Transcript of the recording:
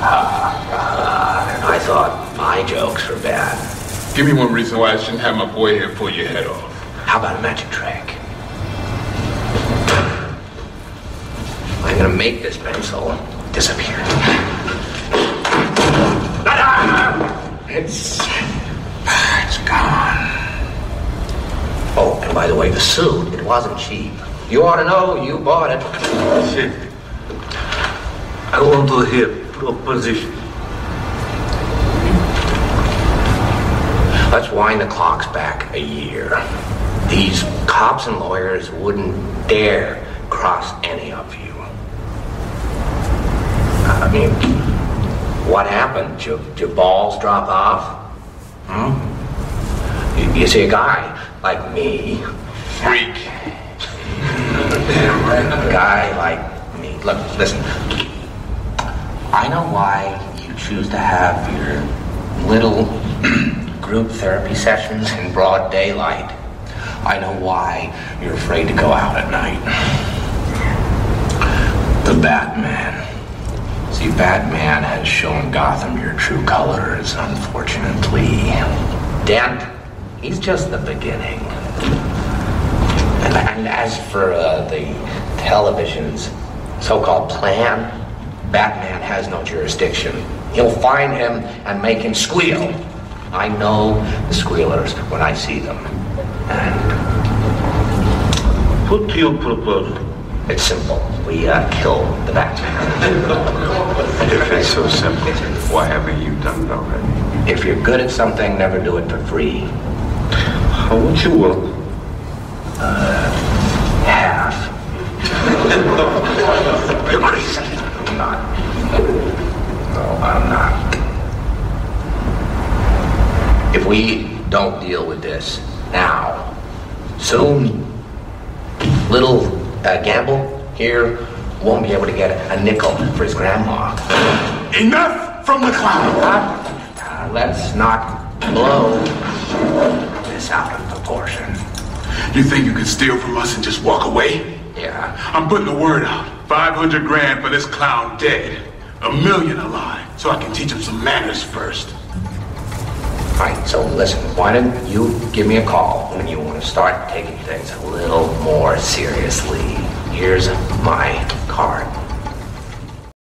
Ah, I thought my jokes were bad. Give me one reason why I shouldn't have my boy here pull your head off. How about a magic trick? I'm gonna make this pencil disappear. Ah! It's it's gone. Oh, and by the way, the suit, it wasn't cheap. You ought to know you bought it. Shit. I won't do him to hear. Let's wind the clocks back a year. These cops and lawyers wouldn't dare cross any of you. I mean, what happened? Did your, your balls drop off? Hmm? You, you see, a guy like me, Freak. a guy like me, look, listen. I know why you choose to have your little group therapy sessions in broad daylight. I know why you're afraid to go out at night. The Batman. See, Batman has shown Gotham your true colors, unfortunately. Dent, he's just the beginning. And, and as for uh, the television's so-called plan, Batman has no jurisdiction. He'll find him and make him squeal. I know the squealers when I see them. And What do you propose? it's simple. We uh, kill the Batman. If it's so simple, why haven't you done it already? If you're good at something, never do it for free. How would you want? Half. You're crazy. I'm not. No, I'm not. If we don't deal with this now, soon, little uh, Gambol here won't be able to get a nickel for his grandma. Enough from the clown. Uh, let's not blow this out of proportion. You think you can steal from us and just walk away? Yeah. I'm putting the word out. 500 grand for this clown dead. A million alive. So I can teach him some manners first. All right, so listen, why don't you give me a call when you want to start taking things a little more seriously? Here's my card.